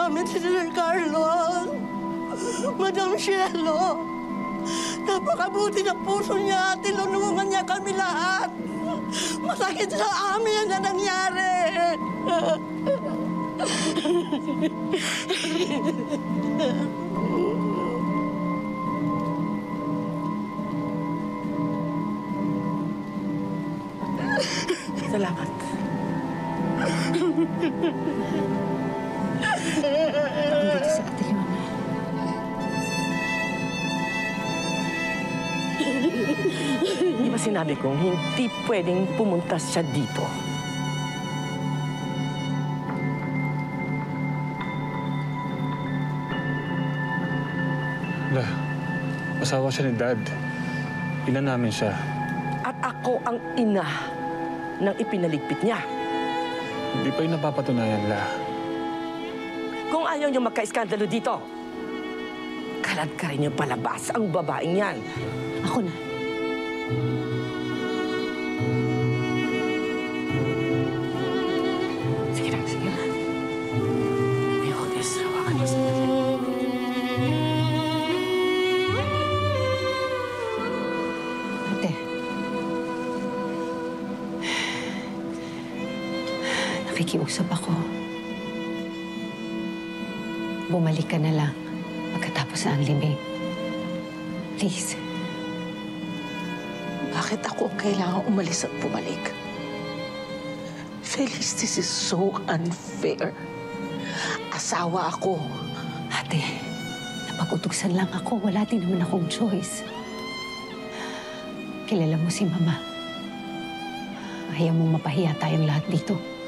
Sir Carlos. Madam Shelo. Napakabuti ng puso niya. Tinulungan niya kami lahat. Masakit sa amin ang nangyari. Salamat. Di ba sinabi kong hindi pwedeng pumunta siya dito? La, asawa siya ni Dad. Ilan namin siya. At ako ang ina ng ipinaligpit niya. Hindi pa yung napapatunayan, La. Kung ayaw niyo magka-iskandalo dito, kalad ka rin yung palabas ang babaeng yan. Ako na. Nakikiusap ako. Bumalik ka na lang pagkatapos ang libing. Please. Bakit ako ang kailangan umalis at bumalik? Felix, this is so unfair. Asawa ako. Ate, napag-utugsan lang ako. Wala din naman akong choice. Kilala mo si Mama. Ayaw mong mapahiya tayong lahat dito.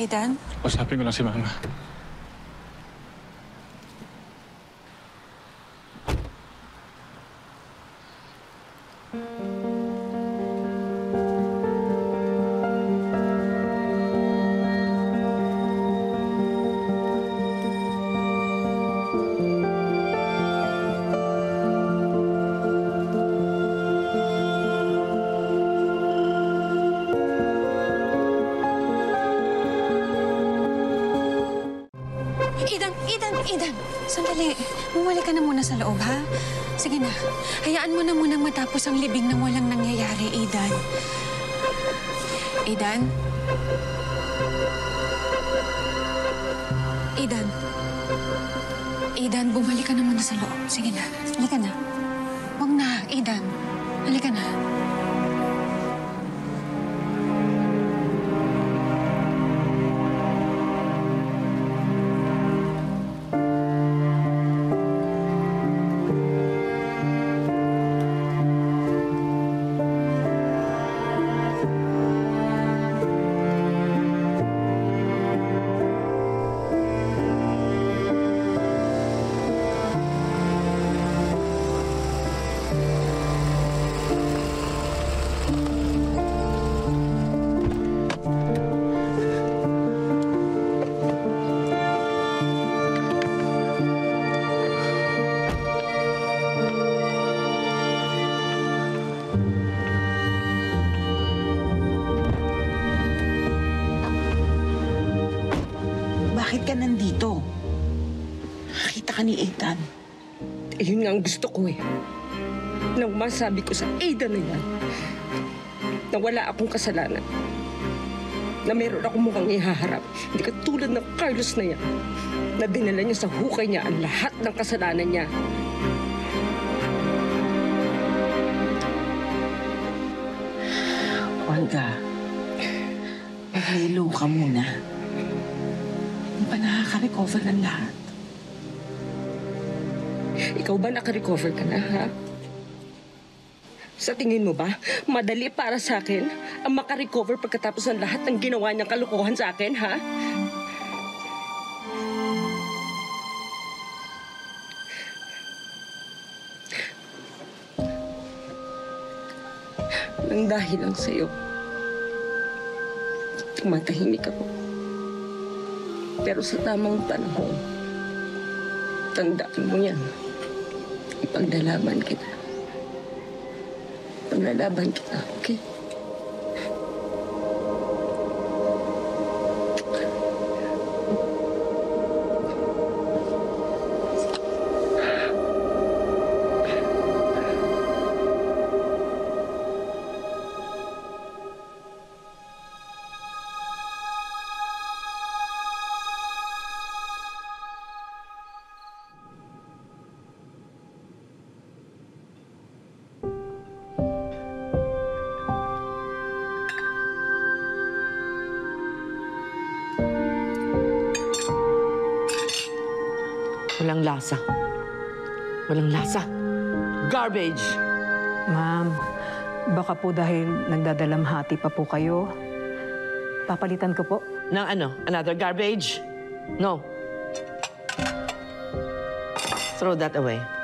Aidan? Usapin ko lang si Mama. Idan, Idan, Idan! Sandali. Bumalik ka na muna sa loob, ha? Sige na. Hayaan mo na munang matapos ang libing nang walang nangyayari, Idan. Idan? Idan? Idan, bumalik ka na muna sa loob. Sige na. Halika na. Ka ni Ethan. Eh, yun nga ang gusto ko eh. Nang masabi ko sa Ada na yan, na wala akong kasalanan. Na meron akong mukhang ihaharap. Hindi ka tulad ng Carlos na yan. Na dinala niya sa hukay niya ang lahat ng kasalanan niya. Olga, maglilo ka muna. Hindi pa nakaka-recover ng lahat. Ikaw ba nakarecover ka na, ha? Sa tingin mo ba, madali para sa akin ang makarecover pagkatapos ng lahat ng ginawa niyang kalokohan sa akin, ha? Nang dahil lang sa'yo, tumatahimik ako. Pero sa tamang panahon, tandaan mo yan. Ipaglalaban kita. Paglalaban kita, okay? Walang lasa. Walang lasa. Garbage! Ma'am, baka po dahil nagdadalamhati pa po kayo, papalitan ko po. Ng ano? Another garbage? No. Throw that away.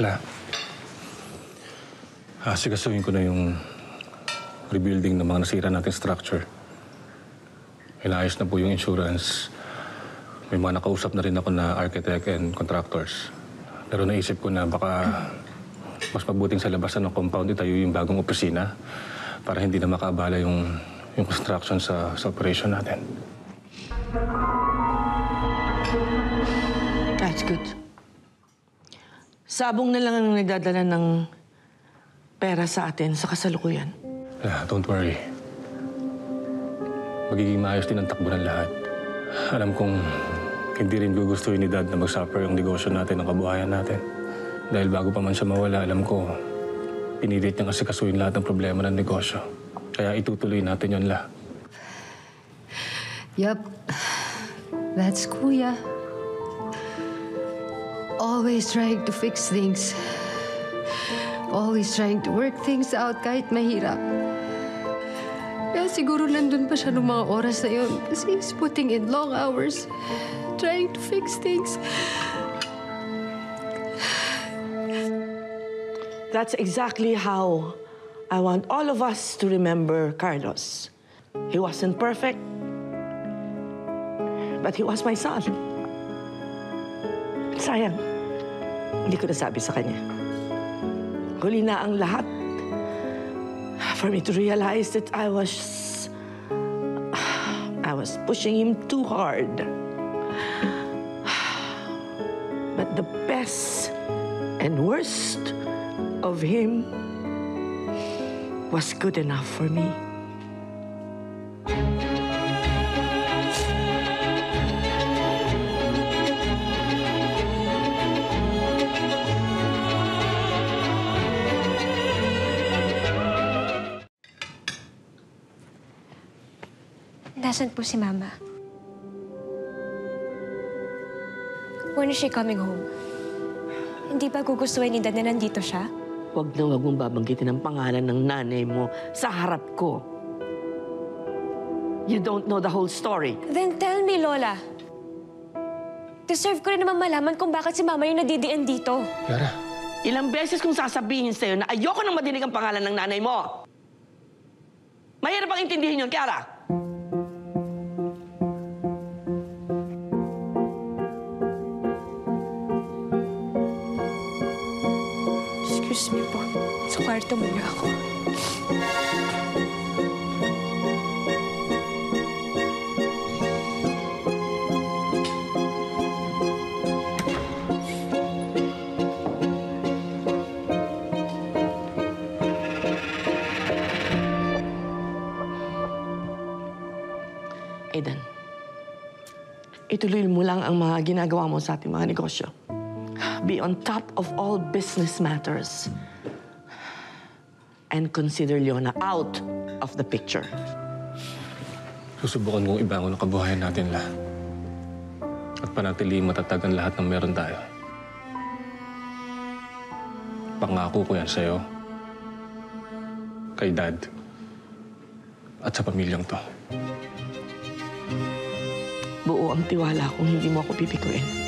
Ah, Hala. Asikasuhin ko na yung rebuilding ng mga nasira nating structure. Inaayos na po yung insurance. May mga nakausap na rin ako na architect and contractors. Pero naisip ko na baka mas mabuting sa labasan ng compound itayo yung bagong opisina para hindi na makabala yung, yung construction sa, sa operation natin. That's good. Sabong na lang ang nagdadala ng pera sa atin sa kasalukuyan. Ah, don't worry. Magiging maayos din ang takbo ng lahat. Alam kong hindi rin gugustuhin ni Dad na mag-suffer yung negosyo natin, ang kabuhayan natin. Dahil bago pa man siya mawala, alam ko, pinilit niyang asikasuhin lahat ng problema ng negosyo. Kaya itutuloy natin yun la. Yup. That's Kuya. Always trying to fix things. Always trying to work things out kahit mahirap. Kaya siguro nandun pa siya nung mga oras na yun kasi he's putting in long hours trying to fix things. That's exactly how I want all of us to remember Carlos. He wasn't perfect, but he was my son. Sayang, hindi ko nasabi sa kanya. Huli na ang lahat for me to realize that I was... I was pushing him too hard. But the best and worst of him was good enough for me. Nasaan po si Mama? When is she coming home? Hindi ba gugustuhin ni Dad na nandito siya? Huwag na huwag mong babanggitin ang pangalan ng nanay mo sa harap ko. You don't know the whole story. Then tell me, Lola. Deserve ko rin naman malaman kung bakit si Mama yung nadidiin dito. Yara, Ilang beses kong sasabihin sa'yo na ayoko nang madinig ang pangalan ng nanay mo. Mahirap ang intindihin yun, Kiara. Kwarto muna ako. Aidan, ituloy mo lang ang mga ginagawa mo sa ating mga negosyo. Be on top of all business matters. And consider Leona out of the picture. susubukan kong ibangon ang kabuhayan natin la. At panatili matatag ang lahat ng meron tayo. Pangako ko yan sa'yo. Kay Dad. At sa pamilyang to. Buo ang tiwala kung hindi mo ako pipikuin.